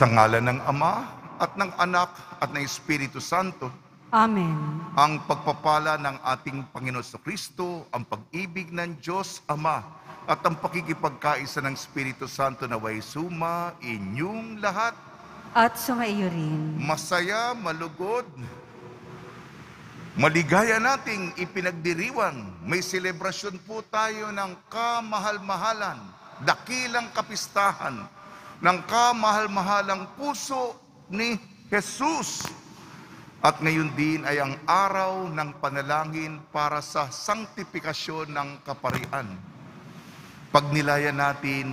Sa ngalan ng Ama at ng Anak at ng Espiritu Santo, Amen. ang pagpapala ng ating Panginoon sa Kristo, ang pag-ibig ng Diyos Ama, at ang pakikipagkaisa ng Espiritu Santo na way suma inyong lahat. At sumaiyo rin. Masaya, malugod, maligaya nating ipinagdiriwang. May selebrasyon po tayo ng kamahal-mahalan, dakilang kapistahan, ng kamahal-mahalang puso ni Jesus. At ngayon din ay ang araw ng panalangin para sa sanktifikasyon ng kaparian. Pagnilayan natin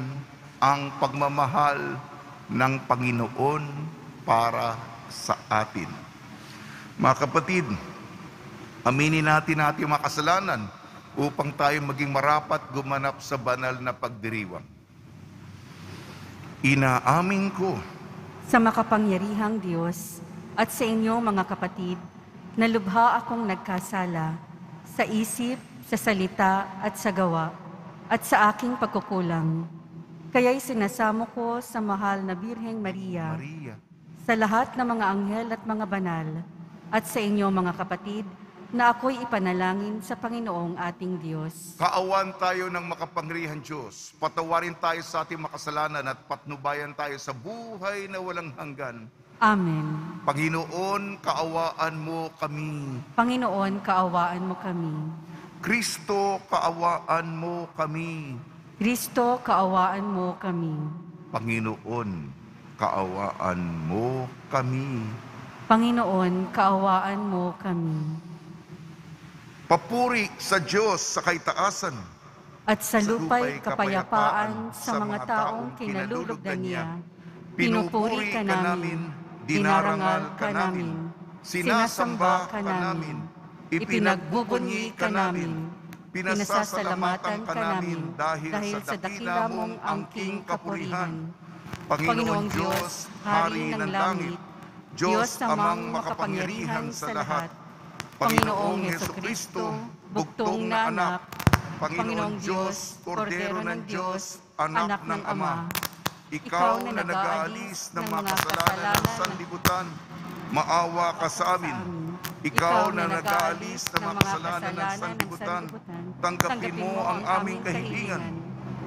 ang pagmamahal ng Panginoon para sa atin. Mga kapatid, aminin natin ating mga kasalanan upang tayo maging marapat gumanap sa banal na pagdiriwang. Inaamin ko Sa makapangyarihang Diyos at sa inyong mga kapatid, na lubha akong nagkasala sa isip, sa salita at sa gawa, at sa aking pagkukulang. Kaya'y sinasamo ko sa mahal na Birheng Maria, Maria. sa lahat ng mga anghel at mga banal, at sa inyong mga kapatid, na ako'y ipanalangin sa Panginoong ating Diyos. Kaawan tayo ng makapangyarihan Diyos. Patawarin tayo sa ating makasalanan at patnubayan tayo sa buhay na walang hanggan. Amen. Panginoon, kaawaan mo kami. Panginoon, kaawaan mo kami. Kristo, kaawaan mo kami. Kristo, kaawaan mo kami. Panginoon, kaawaan mo kami. Panginoon, kaawaan mo kami. Papuri sa Diyos sa kaitaasan. At sa lupay kapayapaan sa mga taong kinalulugdan niya, pinupuri ka namin, dinarangal ka namin, sinasamba ka namin, ipinagbubunyi ka namin, pinasasalamatan ka namin dahil sa dakila mong angking kapurihan. Panginoong Diyos, Hari ng langit, Diyos amang makapangyarihan sa lahat, Panginoong Yeso Kristo, bugtong na anak, Panginoong Diyos, Kordero ng Diyos, anak ng Ama, ikaw na nag-aalis ng mga kasalanan ng sanlibutan, maawa ka sa amin. Ikaw na nag-aalis ng mga kasalanan ng sanlibutan, tanggapin mo ang aming kahilingan.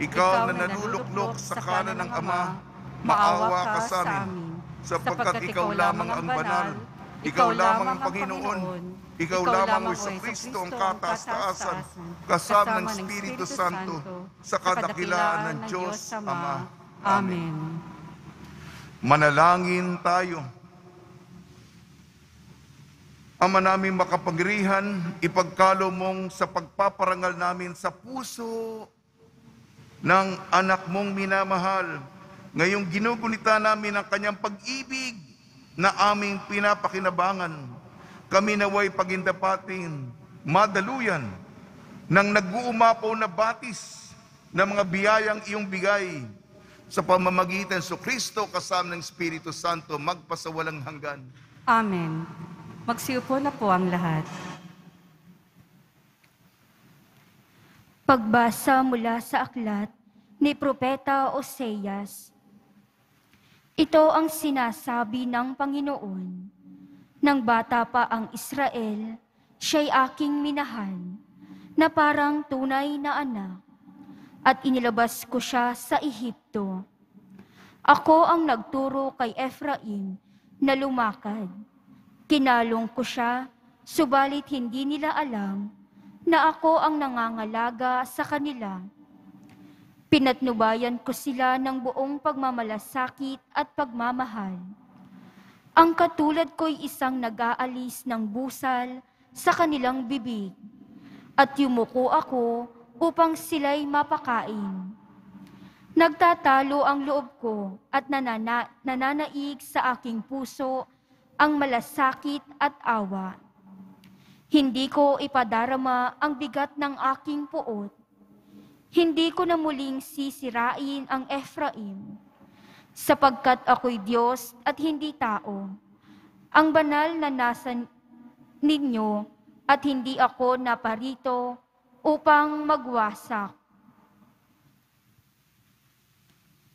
Ikaw na naluluklok sa kanan ng Ama, maawa ka sa amin, sapagkat ikaw lamang ang banal, ikaw lamang ang Panginoon, ikaw lamang o sa Kristo ang kataas-taasan, kasama ng Espiritu Santo, sa kadakilaan ng Diyos Ama. Amen. Manalangin tayo. Ama naming makapangyarihan, ipagkalo mong sa pagpaparangal namin sa puso ng anak mong minamahal. Ngayong ginugunita namin ang kanyang pag-ibig na aming pinapakinabangan. Kami naway pagindapatin, madaluyan, ng nag-uumapaw na batis ng mga biyayang iyong bigay sa pamamagitan sa Kristo kasama ng Espiritu Santo magpasawalang hanggan. Amen. Magsiupo na po ang lahat. Pagbasa mula sa aklat ni Propeta Oseas. Ito ang sinasabi ng Panginoon. Nang bata pa ang Israel, siya'y aking minahal, na parang tunay na anak, at inilabas ko siya sa Ehipto. Ako ang nagturo kay Ephraim na lumakad. Kinalong ko siya, subalit hindi nila alam na ako ang nangangalaga sa kanila. Pinatnubayan ko sila ng buong pagmamalasakit at pagmamahal. Ang katulad ko'y isang nag-aalis ng busal sa kanilang bibig, at yumuko ako upang sila'y mapakain. Nagtatalo ang loob ko at nanana, nananaig sa aking puso ang malasakit at awa. Hindi ko ipadarama ang bigat ng aking puot. Hindi ko na muling sisirain ang Ephraim, sapagkat ako'y Diyos at hindi tao. Ang banal na nasa ninyo at hindi ako naparito upang magwasak.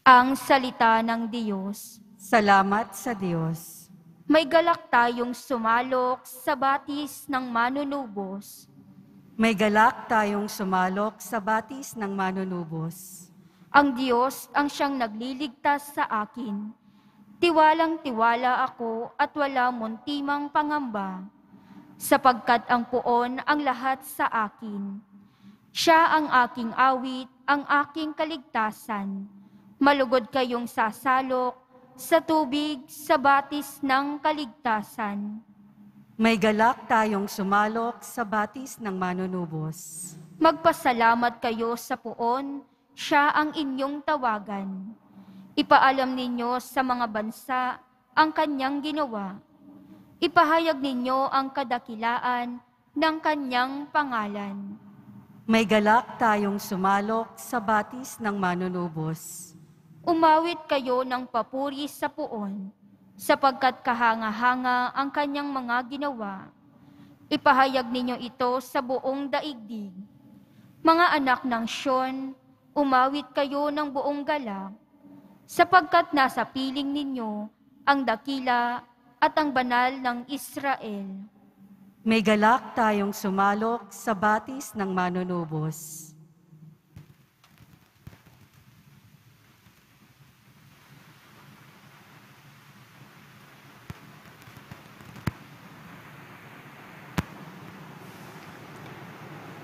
Ang salita ng Diyos. Salamat sa Diyos. May galak tayong sumalok sa batis ng manunubos. May galak tayong sumalok sa batis ng manunubos. Ang Diyos ang siyang nagliligtas sa akin. Tiwalang tiwala ako at wala muntimang pangamba, sapagkat ang puon ang lahat sa akin. Siya ang aking awit, ang aking kaligtasan. Malugod kayong sasalok sa tubig sa batis ng kaligtasan. May galak tayong sumalok sa batis ng manunubos. Magpasalamat kayo sa puon, siya ang inyong tawagan. Ipaalam ninyo sa mga bansa ang kanyang ginawa. Ipahayag ninyo ang kadakilaan ng kanyang pangalan. May galak tayong sumalok sa batis ng manunubos. Umawit kayo ng papuri sa puon, sapagkat kahanga-hanga ang kanyang mga ginawa. Ipahayag ninyo ito sa buong daigdig. Mga anak ng Sion, umawit kayo ng buong galak, sapagkat nasa piling ninyo ang dakila at ang banal ng Israel. May galak tayong sumalok sa batis ng manunubos.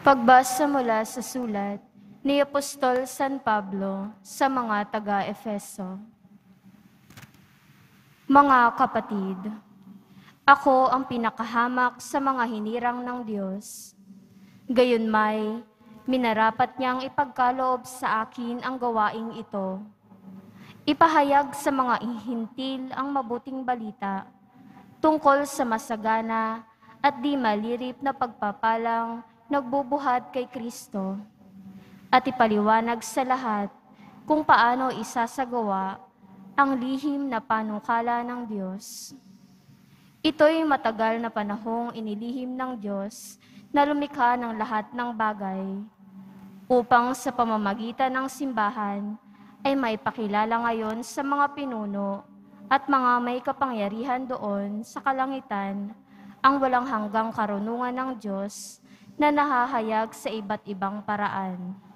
Pagbasa mula sa sulat ni Apostol San Pablo sa mga taga-Efeso. Mga kapatid, ako ang pinakahamak sa mga hinirang ng Diyos. Gayunmay, minarapat niyang ipagkaloob sa akin ang gawaing ito. Ipahayag sa mga ihintil ang mabuting balita tungkol sa masagana at di malirip na pagpapalang nagbubuhat kay Kristo at ipaliwanag sa lahat kung paano isasagawa ang lihim na panukala ng Diyos. Ito'y matagal na panahong inilihim ng Diyos na lumikha ng lahat ng bagay upang sa pamamagitan ng simbahan ay may pakilala ngayon sa mga pinuno at mga may kapangyarihan doon sa kalangitan ang walang hanggang karunungan ng Diyos na nahahayag sa iba't ibang paraan.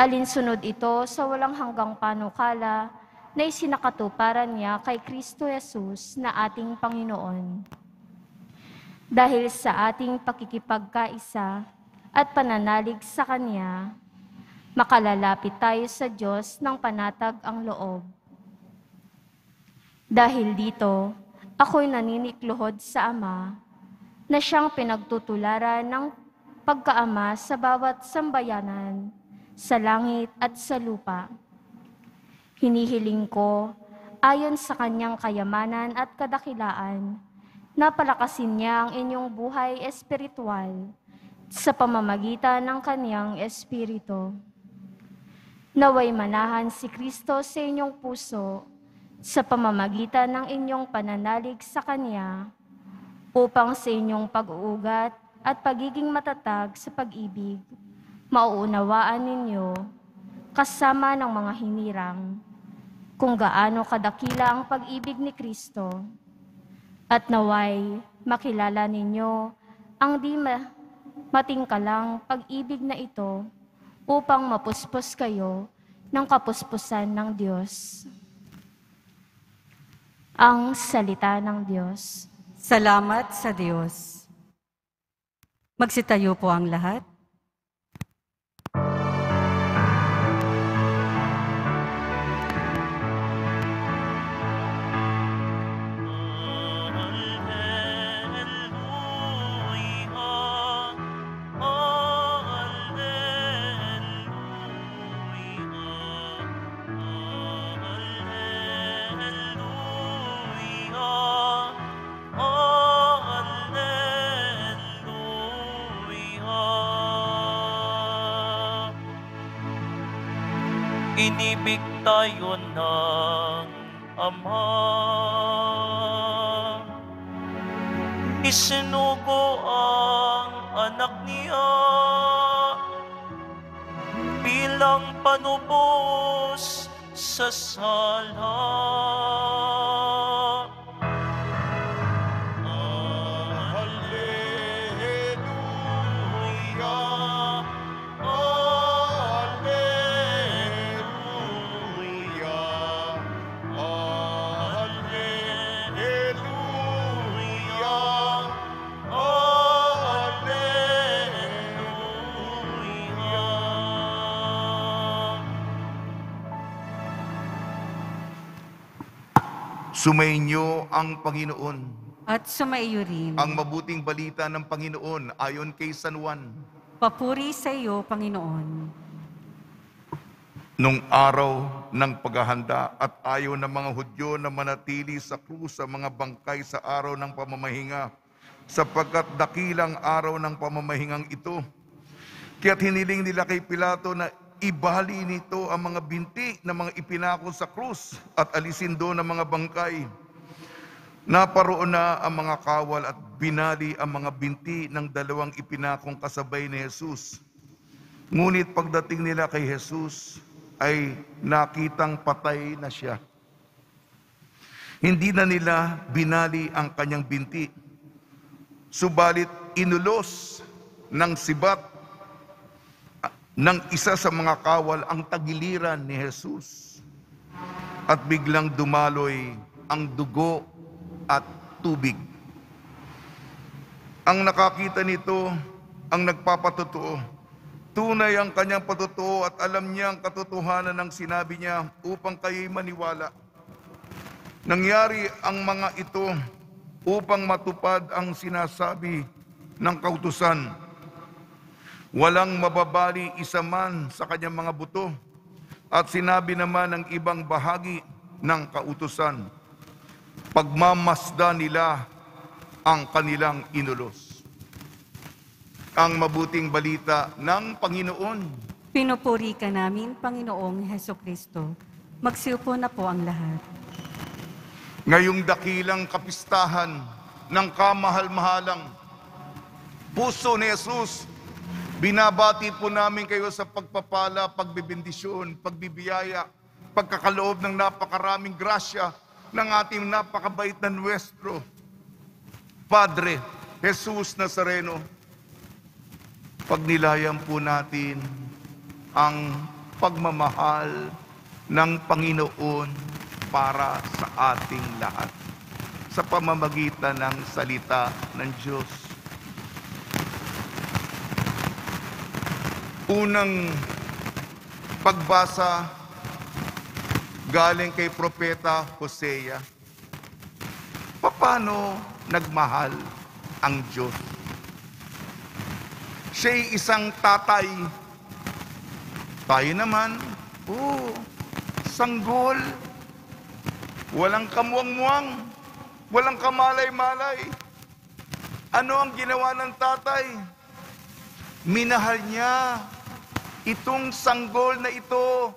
Alinsunod ito sa walang hanggang panukala na isinakatuparan niya kay Kristo Jesus na ating Panginoon. Dahil sa ating pakikipagkaisa at pananalig sa Kanya, makalalapit tayo sa Diyos ng panatag ang loob. Dahil dito, ako'y naninikluhod sa Ama na siyang pinagtutularan ng pagkaama sa bawat sambayanan, sa langit at sa lupa. Hinihiling ko, ayon sa kanyang kayamanan at kadakilaan, na palakasin niya ang inyong buhay espiritual sa pamamagitan ng kanyang espiritu. Naway manahan si Kristo sa inyong puso sa pamamagitan ng inyong pananalig sa Kanya upang sa inyong pag-uugat at pagiging matatag sa pag-ibig, mauunawaan ninyo kasama ng mga hinirang kung gaano kadakila ang pag-ibig ni Kristo at naway makilala ninyo ang di ma- matingkalang pag-ibig na ito upang mapuspos kayo ng kapuspusan ng Diyos. Ang salita ng Diyos. Salamat sa Diyos. Magsitayo po ang lahat. Tayo ng Ama. Isinugo ang anak niya bilang panubos sa sala. Sumainyo ang Panginoon. At sumaiyo rin. Ang mabuting balita ng Panginoon ayon kay San Juan. Papuri sa iyo, Panginoon. Nung araw ng paghahanda at ayaw ng mga Hudyo na manatili sa krus sa mga bangkay sa araw ng pamamahinga, sapagkat dakilang araw ng pamamahingang ito. Kaya't hiniling nila kay Pilato na ibali nito ang mga binti ng mga ipinako sa krus at alisin doon ang mga bangkay. Naparoon na ang mga kawal at binali ang mga binti ng dalawang ipinakong kasabay ni Jesus. Ngunit pagdating nila kay Jesus, ay nakitang patay na siya. Hindi na nila binali ang kanyang binti. Subalit inulos ng sibat ng isa sa mga kawal ang tagiliran ni Jesus. At biglang dumaloy ang dugo at tubig. Ang nakakita nito ang nagpapatotoo. Tunay ang kanyang patotoo at alam niya ang katotohanan ng sinabi niya upang kayo'y maniwala. Nangyari ang mga ito upang matupad ang sinasabi ng kautusan. Walang mababali isa man sa kanyang mga buto at sinabi naman ng ibang bahagi ng kautusan. Pagmamasda nila ang kanilang inulos ang mabuting balita ng Panginoon. Pinupuri ka namin, Panginoong Heso Kristo. Magsiupo na po ang lahat. Ngayong dakilang kapistahan ng kamahal-mahalang puso ni Jesus, binabati po namin kayo sa pagpapala, pagbibindisyon, pagbibiyaya, pagkakaloob ng napakaraming grasya ng ating napakabait na nuestro, Padre Jesus Nazareno. Pagnilayan po natin ang pagmamahal ng Panginoon para sa ating lahat sa pamamagitan ng salita ng Diyos. Unang pagbasa galing kay Propeta Hosea. Paano nagmahal ang Diyos? Siya'y isang tatay. Tayo naman, oh, sanggol. Walang kamuang-muang. Walang kamalay-malay. Ano ang ginawa ng tatay? Minahal niya itong sanggol na ito.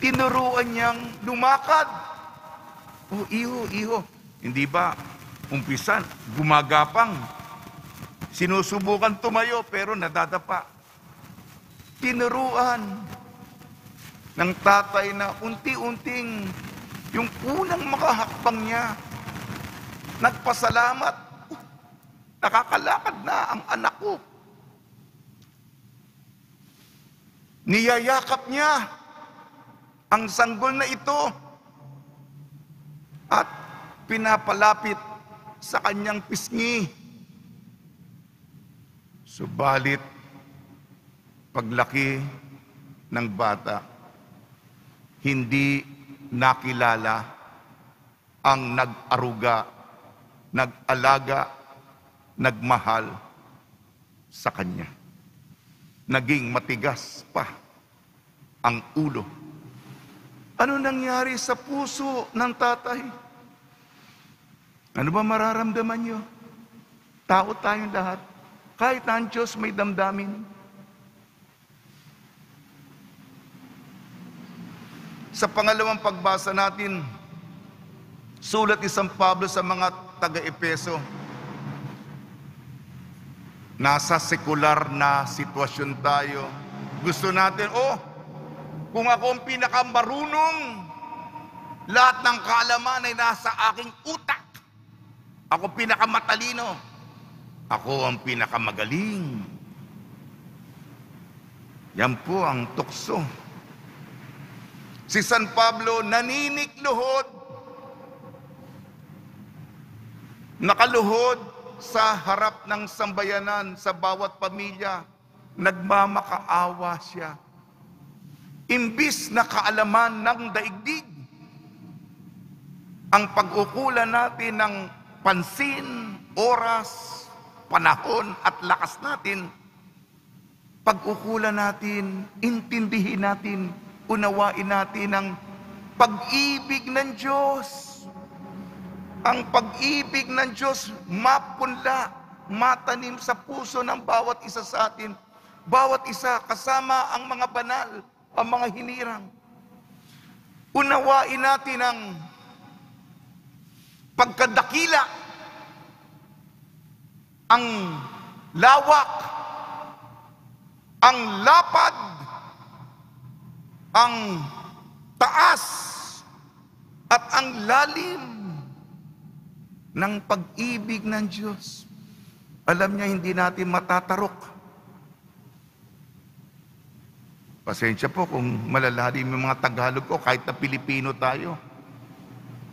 Tinuruan niyang lumakad. Oh, iho, iho. Hindi ba, umpisan, gumagapang. Sinusubukan tumayo pero nadadapa. Tinuruan ng tatay na unti-unting yung unang makahakbang niya, nagpasalamat. "Oh, Nakakalakad na ang anak ko. Niyayakap niya ang sanggol na ito at pinapalapit sa kanyang pisngi. Subalit, paglaki ng bata, hindi nakilala ang nag-aruga, nag-alaga, nagmahal sa kanya. Naging matigas pa ang ulo. Ano nangyari sa puso ng tatay? Ano ba mararamdaman nyo? Tao tayong lahat. Kahit ang Diyos may damdamin. Sa pangalawang pagbasa natin, sulat ni San Pablo sa mga taga-Epeso, nasa sekular na sitwasyon tayo. Gusto natin, oh, Kung ako ang pinakamarunong, lahat ng kaalaman ay nasa aking utak. Ako pinakamatalino. Ako ang pinakamagaling. Yan po ang tukso. Si San Pablo naninikluhod, nakaluhod sa harap ng sambayanan sa bawat pamilya, nagmamakaawa siya. Imbis na kaalaman ng daigdig, ang pag-ukulan natin ng pansin, oras, panahon at lakas natin, pag-ukulan natin, intindihin natin, unawain natin ang pag-ibig ng Diyos. Ang pag-ibig ng Diyos mapunla, matanim sa puso ng bawat isa sa atin. Bawat isa kasama ang mga banal, ang mga hinirang. Unawain natin ang pagkadakila, ang lawak, ang lapad, ang taas, at ang lalim ng pag-ibig ng Diyos. Alam niya, hindi natin matatarok. Pasensya po kung malalalim yung mga Tagalog ko, kahit na Pilipino tayo.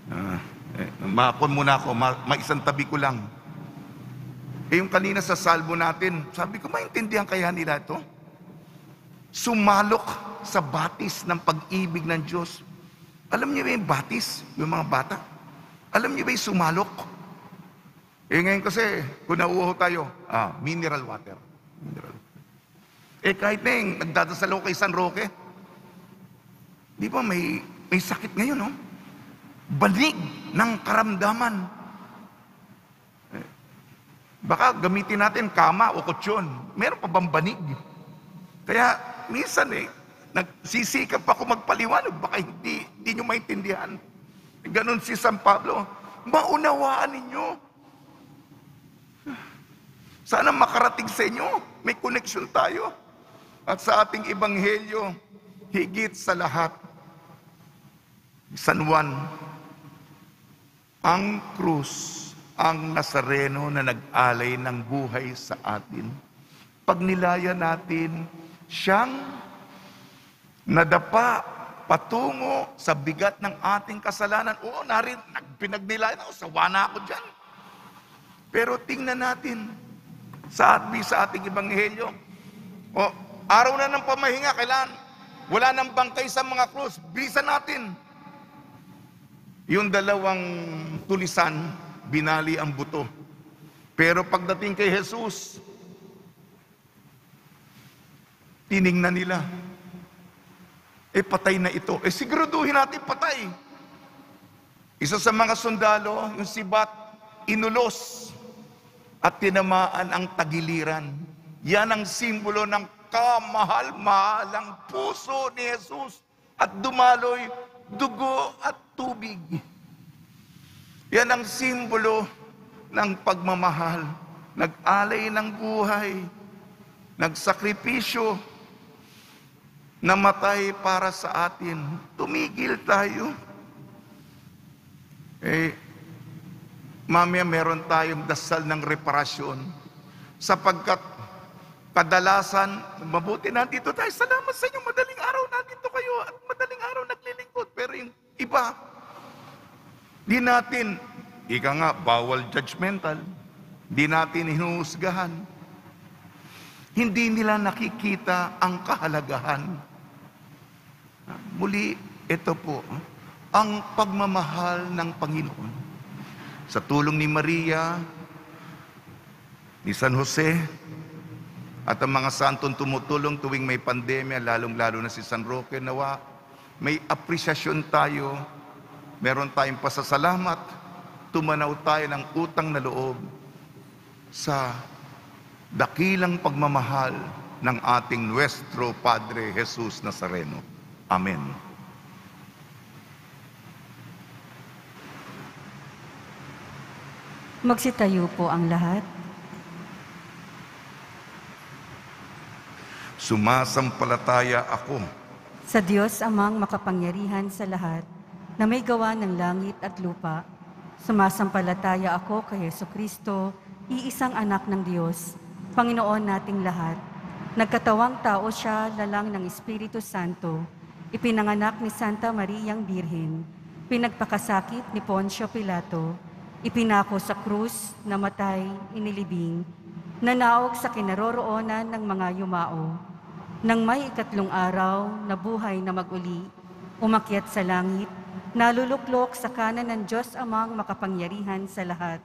Ah, eh, makon muna ako, ma, maisang tabi ko lang. Eh yung kanina sa salmo natin, sabi ko, maintindihan kaya nila ito? Sumalok sa batis ng pag-ibig ng Diyos. Alam niyo yung batis, yung mga bata? Alam niyo ba yung sumalok? Eh ngayon kasi, kung nauuho tayo, ah, mineral water. Mineral. Eh kahit na yung nagdadasal ako kay San Roque, di ba may, may sakit ngayon, no? Banig ng karamdaman. Eh, baka gamitin natin kama o kutsyon. Meron pa bang banig? Kaya minsan eh, nagsisikap ako magpaliwanag, baka hindi, hindi nyo maintindihan. Ganon si San Pablo, maunawaan ninyo. Sana makarating sa inyo, may connection tayo. At sa ating ebanghelyo, higit sa lahat, San Juan, ang krus, ang Nazareno na nag-alay ng buhay sa atin. Pag nilaya natin, siyang nadapa patungo sa bigat ng ating kasalanan. Oo, narin, pinagnilayan ako, sawa na ako dyan. Pero tingnan natin, sa at sa ating ebanghelyo, o, araw na ng pamahinga, kailan? Wala nang bangkay sa mga krus. Bilisan natin. Yung dalawang tulisan, binali ang buto. Pero pagdating kay Jesus, tiningnan nila. Eh patay na ito. Eh siguraduhin natin patay. Isa sa mga sundalo, yung sibat, inulos at tinamaan ang tagiliran. Yan ang simbolo ng kamahal-mahalang puso ni Jesus at dumaloy dugo at tubig. Yan ang simbolo ng pagmamahal. Nag-alay ng buhay, nagsakripisyo, namatay para sa atin. Tumigil tayo. Eh, mamaya meron tayong dasal ng reparasyon sapagkat kadalasan, mabuti nandito tayo. Salamat sa inyo, madaling araw nandito kayo at madaling araw naglilingkod. Pero yung iba, di natin, ika nga, bawal judgmental. Di natin hinuhusgahan. Hindi nila nakikita ang kahalagahan. Muli, ito po, ang pagmamahal ng Panginoon. Sa tulong ni Maria, ni San Jose, at ang mga santong tumutulong tuwing may pandemya, lalong-lalo na si San Roque, nawa, may apresyasyon tayo, meron tayong pasasalamat, tumanaw tayo ng utang na loob sa dakilang pagmamahal ng ating Nuestro Padre Jesus Nazareno. Amen. Magsitayo po ang lahat. Sumasampalataya ako Sa Diyos amang makapangyarihan sa lahat, na may gawa ng langit at lupa, sumasampalataya ako kay Yesu Kristo, iisang anak ng Diyos, Panginoon nating lahat. Nagkatawang tao siya lalang ng Espiritu Santo, ipinanganak ni Santa Mariang Birhen, pinagpakasakit ni Poncio Pilato, ipinako sa krus, namatay, inilibing, nanaog sa kinaroroonan ng mga yumao. Nang may ikatlong araw, nabuhay na maguli, umakyat sa langit, naluluklok sa kanan ng Diyos amang makapangyarihan sa lahat.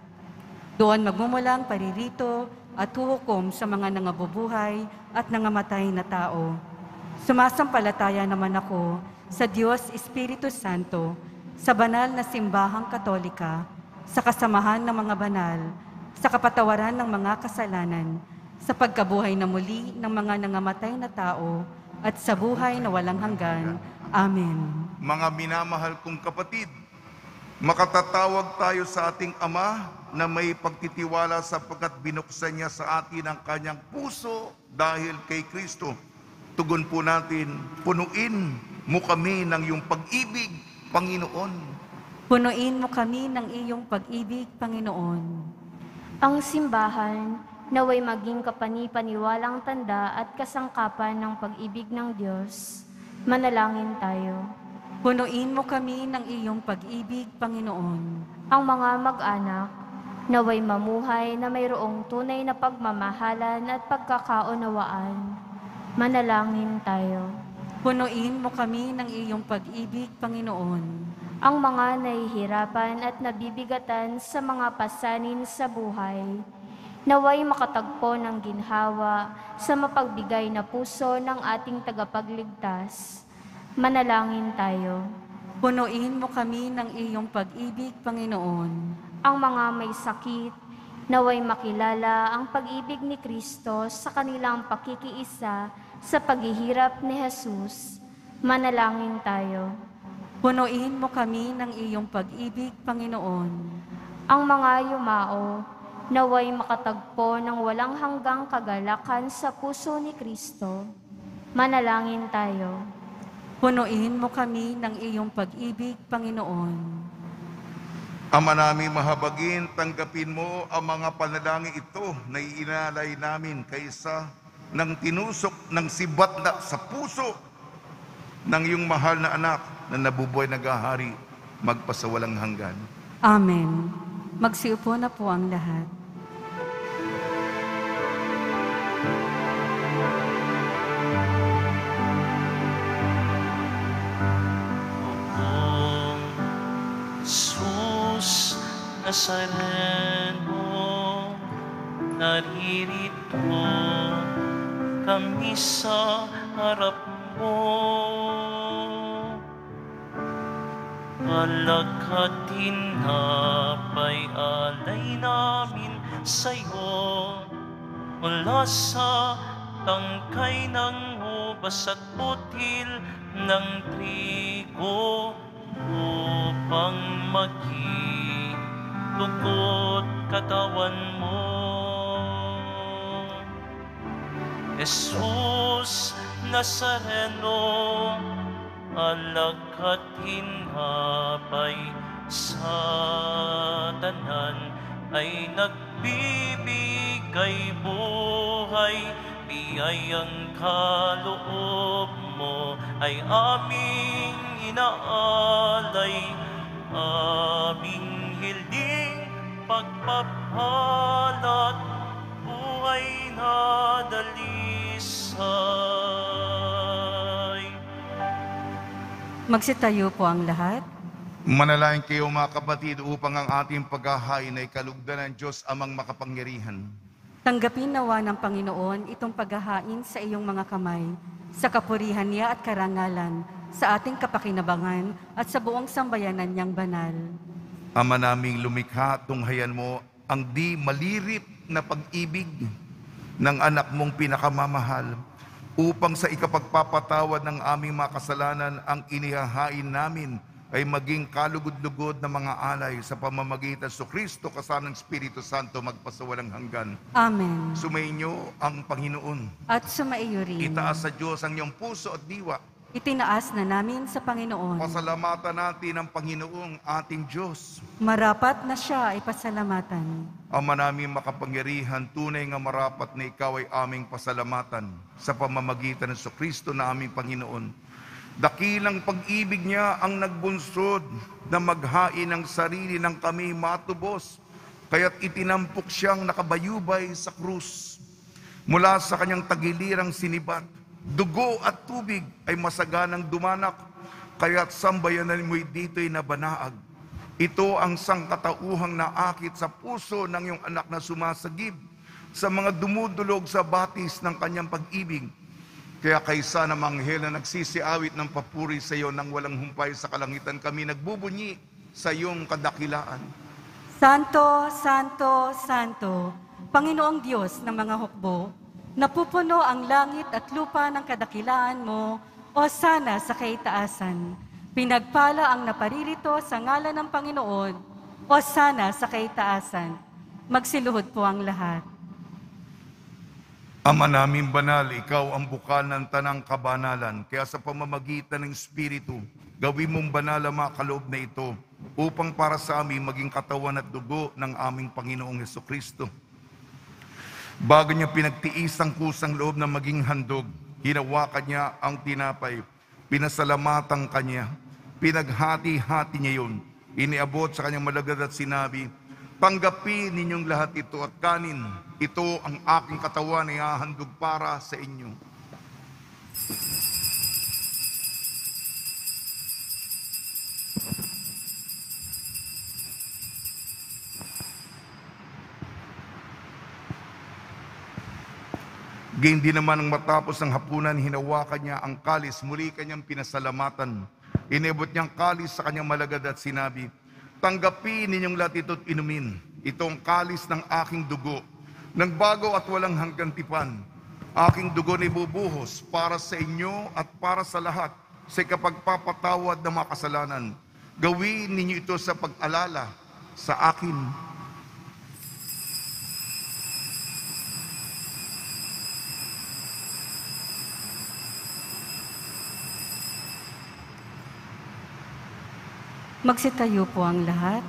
Doon magmumulang paririto at huhukom sa mga nangabubuhay at nangamatay na tao. Sumasampalataya naman ako sa Diyos Espiritu Santo, sa banal na simbahang katolika, sa kasamahan ng mga banal, sa kapatawaran ng mga kasalanan, sa pagkabuhay na muli ng mga nangamatay na tao, at sa buhay na walang hanggan. Amen. Mga minamahal kong kapatid, makatatawag tayo sa ating Ama na may pagtitiwala sapagkat binuksan niya sa atin ang kanyang puso dahil kay Kristo. Tugon po natin, punuin mo kami ng iyong pag-ibig, Panginoon. Punuin mo kami ng iyong pag-ibig, Panginoon. Ang simbahan, naway maging kapani-paniwalang tanda at kasangkapan ng pag-ibig ng Diyos. Manalangin tayo. Punuin mo kami ng iyong pag-ibig, Panginoon. Ang mga mag-anak, naway mamuhay na mayroong tunay na pagmamahalan at pagkakaunawaan. Manalangin tayo. Punuin mo kami ng iyong pag-ibig, Panginoon. Ang mga nahihirapan at nabibigatan sa mga pasanin sa buhay, naway makatagpo ng ginhawa sa mapagbigay na puso ng ating tagapagligtas. Manalangin tayo. Punuin mo kami ng iyong pag-ibig, Panginoon. Ang mga may sakit, naway makilala ang pag-ibig ni Kristo sa kanilang pakikiisa sa paghihirap ni Jesus. Manalangin tayo. Punuin mo kami ng iyong pag-ibig, Panginoon. Ang mga yumao, naway makatagpo ng walang hanggang kagalakan sa puso ni Kristo. Manalangin tayo. Punuin mo kami ng iyong pag-ibig, Panginoon. Ama namin mahabagin, tanggapin mo ang mga panalangin ito na iinalay namin kaysa ng tinusok ng sibat na sa puso ng iyong mahal na anak na nabubuhay nagahari magpasawalang hanggan. Amen. Magsiupo na po ang lahat. Nazareno, naririto kami sa harap mo. Alagkatin na pa'y alay namin sa'yo mula sa tangkay ng ubas at putil ng trigo upang maging lugod katawan mo. Jesus Nazareno, alagkat hinapay sa tanan ay nagbibigay buhay biyayang kaloob mo ay aming inaalay aming hilding pagpapalat buhay na dalisay Magsitayo po ang lahat. Manalangin kayo mga kapatid upang ang ating paghahain ay kalugdan ng Diyos amang makapangyarihan. Tanggapin nawa ng Panginoon itong paghahain sa iyong mga kamay, sa kapurihan niya at karangalan, sa ating kapakinabangan at sa buong sambayanan niyang banal. Ama naming lumikha, tunghayan mo ang di malirip na pag-ibig ng anak mong pinakamamahal upang sa ikapagpapatawad ng aming mga kasalanan ang inihahain namin ay maging kalugod-lugod na mga alay sa pamamagitan sa Kristo kasanang Espiritu Santo magpasawalang hanggan. Amen. Sumainyo ang Panginoon. At sumaiyo rin. Itaas sa Diyos ang iyong puso at diwa. Itinaas na namin sa Panginoon. Pasalamatan natin ang Panginoong ating Diyos. Marapat na siya ay pasalamatan. Ama namin makapangyarihan, tunay nga marapat na ikaw ay aming pasalamatan sa pamamagitan ng Kristo na aming Panginoon. Dakilang pag-ibig niya ang nagbunsod na maghain ng sarili ng kami matubos, kaya't itinampok siyang nakabayubay sa krus. Mula sa kanyang tagilirang sinibat, dugo at tubig ay masaganang dumanak, kaya't sambayanan mo'y dito'y nabanaag. Ito ang sangkatauhang naakit sa puso ng iyong anak na sumasagib sa mga dumudulog sa batis ng kanyang pag-ibig. Kaya kaysa na manghel na nagsisiawit ng papuri sa iyo nang walang humpay sa kalangitan kami nagbubunyi sa iyong kadakilaan. Santo, Santo, Santo, Panginoong Diyos ng mga hukbo, napupuno ang langit at lupa ng kadakilaan mo, o sana sa kaitaasan. Pinagpala ang naparirito sa ngalan ng Panginoon, o sana sa kaitaasan. Magsiluhod po ang lahat. Ama namin banal, ikaw ang bukal ng tanang kabanalan. Kaya sa pamamagitan ng Espiritu, gawin mong banal ang mga kaloob na ito upang para sa amin maging katawan at dugo ng aming Panginoong Yeso Kristo. Bago niya pinagtiis ang kusang loob na maging handog, hinawakan niya ang tinapay, pinasalamatan kanya, pinaghati-hati niya yun, iniabot sa kanyang malagad at sinabi, Tanggapin ninyong lahat ito at kanin. Ito ang aking katawan na ihahandog para sa inyo. Gayon din naman ang matapos ng hapunan, hinawakan niya ang kalis, muli kanyang pinasalamatan. Inibot niyang kalis sa kanyang malagad at sinabi, Tanggapin ninyong lahat ito't inumin. Itong kalis ng aking dugo, ng bago at walang hanggang tipan. Aking dugo na ibubuhos para sa inyo at para sa lahat sa kapagpapatawad ng mga kasalanan. Gawin ninyo ito sa pag-alala sa akin. Magsitayo po ang lahat.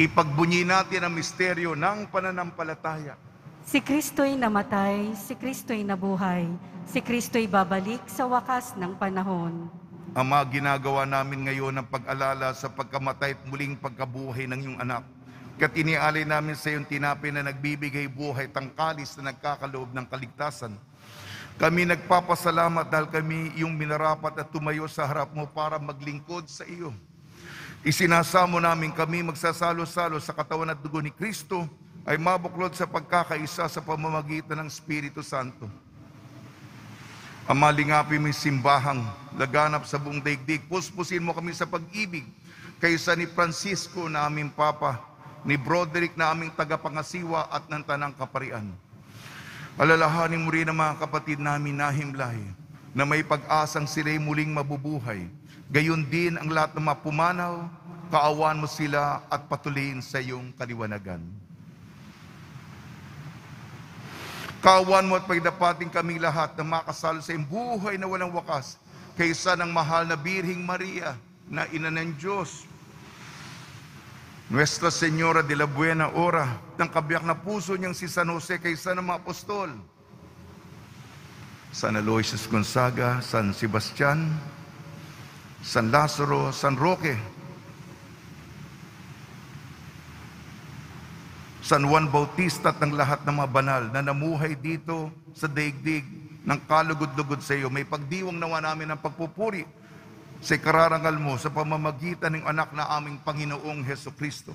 Ipagbunyi natin ang misteryo ng pananampalataya. Si Kristo'y namatay, si Kristo'y nabuhay, si Kristo'y babalik sa wakas ng panahon. Ama, ginagawa namin ngayon ang pag-alala sa pagkamatay at muling pagkabuhay ng iyong anak. Kat inialay namin sa iyong tinapay na nagbibigay buhay tangkalis na nagkakaloob ng kaligtasan. Kami nagpapasalamat dahil kami iyong minarapat at tumayo sa harap mo para maglingkod sa iyo. Isinasamo namin kami magsasalo-salo sa katawan at dugo ni Kristo ay mabuklod sa pagkakaisa sa pamamagitan ng Espiritu Santo. Ama, lingapin mo simbahang laganap sa buong daigdig. Puspusin mo kami sa pag-ibig kaysa ni Francisco na aming Papa, ni Broderick na aming tagapangasiwa at ng Tanang Kaparian. Alalahanin mo rin ang mga kapatid namin na himlay na may pag-asang sila'y muling mabubuhay. Gayon din ang lahat ng mga pumanaw, kaawan mo sila at patuloyin sa iyong kaliwanagan. Kawan mo at pagdapating kaming lahat na makasal sa iyong buhay na walang wakas kaysa ng mahal na Birhing Maria na ina ng Diyos. Nuestra Señora de la Buena Hora, ng kabiyak na puso niyang si San Jose kaysa ng mga apostol. San Aloysius Gonzaga, San Sebastian, San Lazaro, San Roque, San Juan Bautista at ng lahat ng mga banal na namuhay dito sa daigdig ng kalugod-lugod sa iyo. May pagdiwang nawa namin ng pagpupuri sa kararangal mo sa pamamagitan ng anak na aming Panginoong Heso Kristo.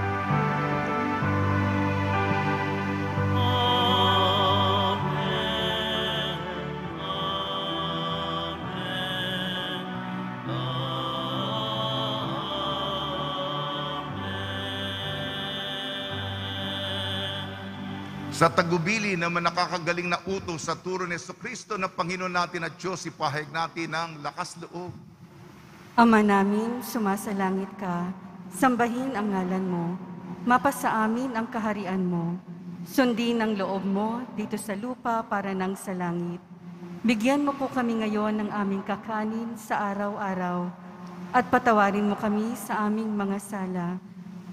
Sa tagubili naman nakakagaling na utos sa turo ni Yeso Kristo na Panginoon natin at Diyos, ipahayag natin ng lakas loob Ama namin, sumasalangit ka, sambahin ang ngalan mo, mapasa amin ang kaharian mo, sundin ang loob mo dito sa lupa para nang sa langit. Bigyan mo po kami ngayon ng aming kakanin sa araw-araw at patawarin mo kami sa aming mga sala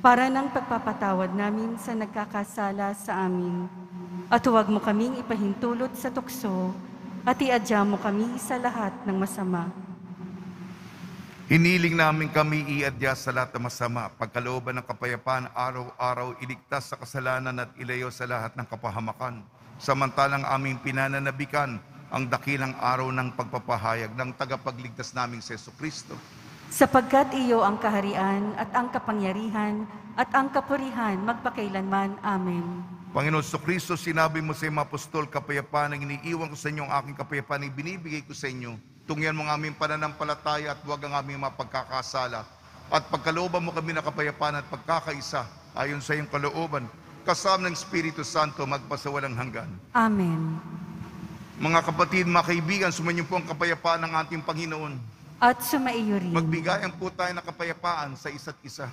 para ng pagpapatawad namin sa nagkakasala sa amin. At huwag mo kaming ipahintulot sa tukso at iadya mo kami sa lahat ng masama. Hiniling namin kami iadya sa lahat ng masama, pagkalooban ng kapayapaan, araw-araw iligtas sa kasalanan at ilayo sa lahat ng kapahamakan. Samantalang aming pinananabikan ang dakilang araw ng pagpapahayag ng tagapagligtas naming si Yesu Kristo. Sapagkat iyo ang kaharian at ang kapangyarihan at ang kapurihan magpakailanman. Amen. Panginoon sa Kristo, sinabi mo sa mga apostol, kapayapaan ang iniiwan ko sa inyo, ang aking kapayapaan ay binibigay ko sa inyo. Tungyan mo ang aming pananampalataya at huwag ang aming mapagkakasala. At pagkalooban mo kami ng kapayapaan at pagkakaisa, ayon sa iyong kalooban, kasama ng Espiritu Santo magpasawalang hanggan. Amen. Mga kapatid, mga kaibigan, sumanyo po ang kapayapaan ng ating Panginoon. At sumaiyo rin. Magbigayan po tayo ng kapayapaan sa isa't isa.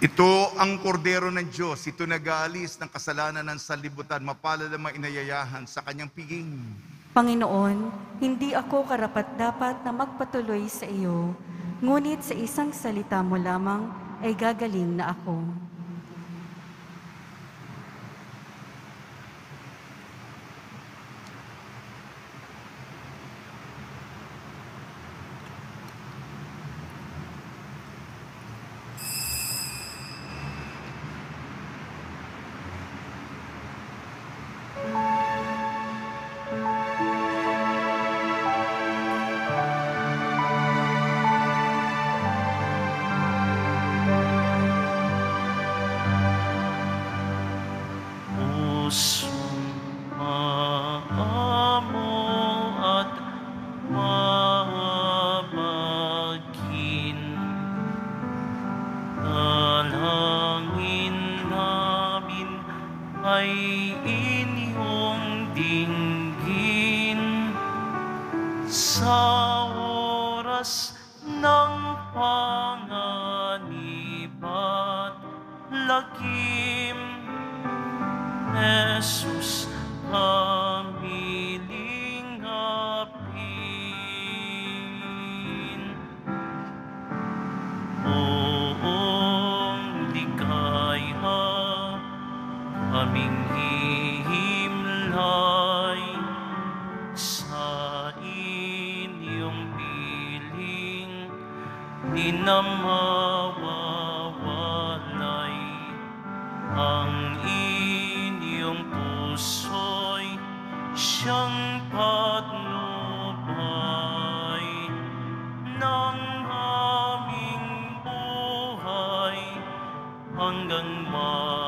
Ito ang kordero ng Diyos. Ito nag-aalis ng kasalanan ng sanlibutan. Mapalad ang inayayahan sa kanyang piging. Panginoon, hindi ako karapat-dapat na magpatuloy sa iyo, ngunit sa isang salita mo lamang ay gagaling na ako. Hanggang mamatay.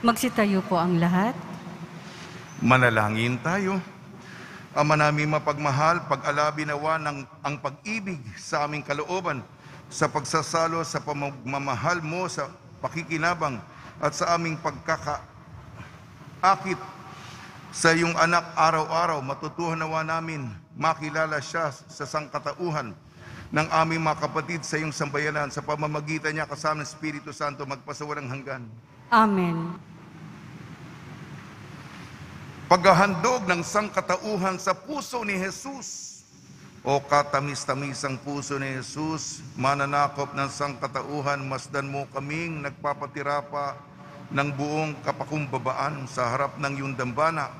Magsitayo po ang lahat. Manalangin tayo. Ama namin mapagmahal, pag-alabi nawa ng ang pag-ibig sa aming kalooban, sa pagsasalo sa pamagmamahal mo sa pakikinabang at sa aming pagkakaakit sa iyong anak araw-araw, matutuhan nawa namin makilala siya sa sangkatauhan ng aming mga kapatid sa iyong sambayanan sa pamamagitan niya kasama ng Espiritu Santo magpasawalang hanggan. Amen. Paghahandog ng sangkatauhan sa puso ni Jesus. O katamis-tamisang puso ni Jesus, mananakop ng sangkatauhan, masdan mo kaming nagpapatira pa ng buong kapakumbabaan sa harap ng iyong dambana.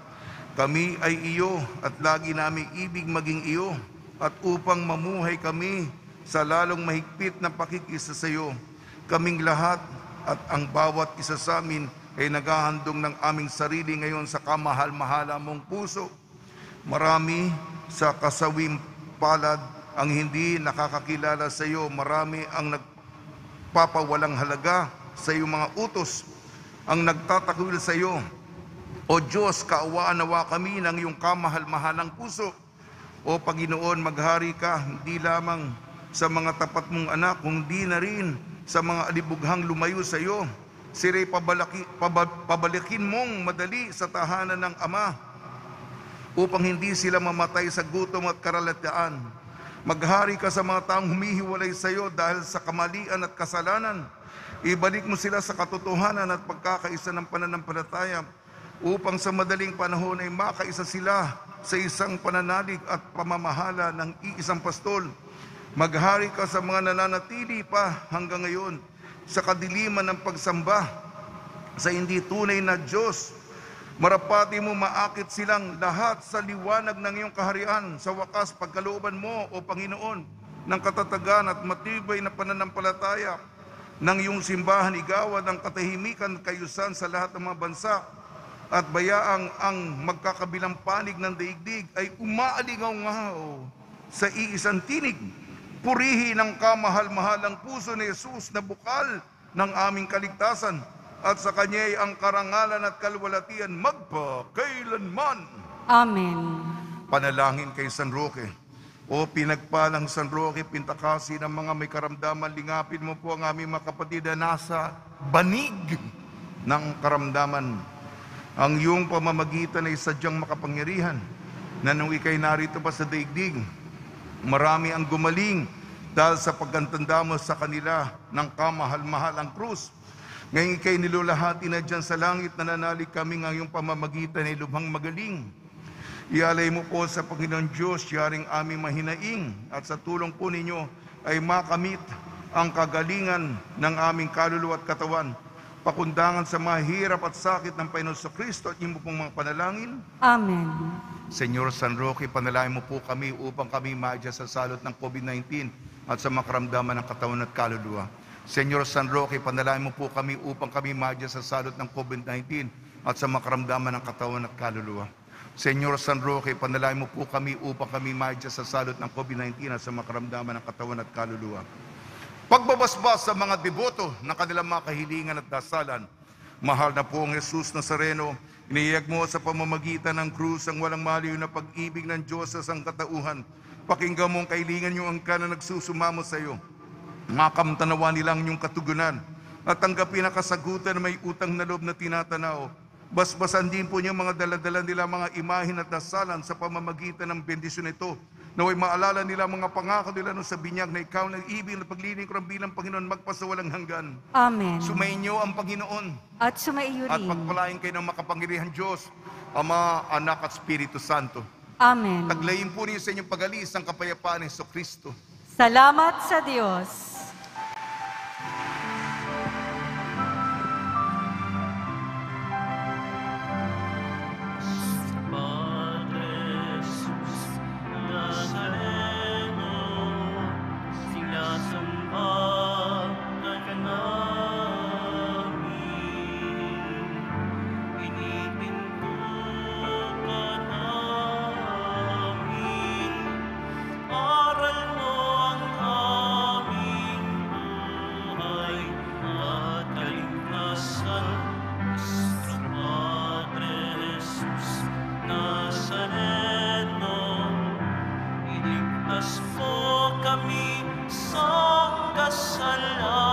Kami ay iyo at lagi naming ibig maging iyo at upang mamuhay kami sa lalong mahigpit na pakikisa sa iyo. Kaming lahat at ang bawat isa sa amin ay naghahandong ng aming sarili ngayon sa kamahal-mahala mong puso. Marami sa kasawim palad ang hindi nakakakilala sa iyo. Marami ang nagpapawalang halaga sa iyong mga utos. Ang nagtatakwil sa iyo. O Diyos, kaawaan nawa kami ng iyong kamahal-mahalang puso. O Panginoon, maghari ka hindi lamang sa mga tapat mong anak, kundi na rin sa mga alibughang lumayo sa iyo. Siray pabalaki, paba- pabalikin mong madali sa tahanan ng Ama upang hindi sila mamatay sa gutom at karalataan. Maghari ka sa mga taong humihiwalay sa iyo dahil sa kamalian at kasalanan. Ibalik mo sila sa katotohanan at pagkakaisa ng pananampalataya upang sa madaling panahon ay makaisa sila sa isang pananalig at pamamahala ng iisang pastol. Maghari ka sa mga nananatili pa hanggang ngayon sa kadiliman ng pagsamba sa hindi tunay na Diyos. Marapati mo maakit silang lahat sa liwanag ng iyong kaharian. Sa wakas, pagkalooban mo, O Panginoon, ng katatagan at matibay na pananampalataya ng iyong simbahan, igawad ang katahimikan kayusan sa lahat ng mga bansa at bayaang ang magkakabilang panig ng daigdig ay umaalingaw-ngaw sa iisang tinig. Purihin ang kamahal-mahalang puso ni Jesus na bukal ng aming kaligtasan at sa Kanya'y ang karangalan at kalwalatian magpakailanman. Amen. Panalangin kay San Roque. O pinagpalang San Roque, pintakasi ng mga may karamdaman, lingapin mo po ang aming mga kapatid na nasa banig ng karamdaman. Ang iyong pamamagitan ay sadyang makapangyarihan na nung ikay narito pa sa daigdig, marami ang gumaling dahil sa pagkantanda mo sa kanila ng kamahal-mahal ang krus. Ngayon ikay nilulahati na dyan sa langit, nananalig kami ng iyong pamamagitan ay lubhang magaling. Ialay mo po sa Panginoon Diyos, yaring aming mahinaing at sa tulong po ninyo ay makamit ang kagalingan ng aming kaluluwa at katawan. Pakundangan sa mahirap at sakit ng Panginoon sa Kristo at iyong pong mga panalangin. Amen. Senyor San Roque, panalangin mo po kami upang kami maadya sa salot ng COVID-19 at sa makaramdaman ng katawan at kaluluwa. Senyor San Roque, panalangin mo po kami upang kami maadya sa salot ng COVID-19 at sa makaramdaman ng katawan at kaluluwa. Senyor San Roque, panalangin mo po kami upang kami maadya sa salot ng COVID-19 at sa makaramdaman ng katawan at kaluluwa. Pagbabasbas sa mga deboto ng kanilang mga kahilingan at dasalan, mahal na po ang Jesus Nazareno, iniyag mo sa pamamagitan ng krus ang walang maliw na pag-ibig ng Diyos sa sangkatauhan. Pakinggan mo ang kahilingan niyo ang ka na nagsusumamo sa iyo. Makamtanawa nilang yung katugunan at tanggapin ang kasagutan na may utang na loob na tinatanaw. Basbasan din po niyo mga daladala nila mga imahin at dasalan sa pamamagitan ng bendisyon ito. Naway maalala nila mga pangako nila nung sa binyag na ikaw ng ibig na paglilingkuran bilang Panginoon magpasawalang hanggan. Amen. Sumainyo ang Panginoon At sumaiyo at rin. pagpalain kayo ng makapangyarihan Diyos, Ama, Anak at Espiritu Santo. Amen. Taglayin po niyo sa inyong pag-alis ang kapayapaan ni Kristo. Salamat sa Diyos. Kasalanan.